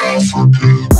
I forget.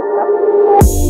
した。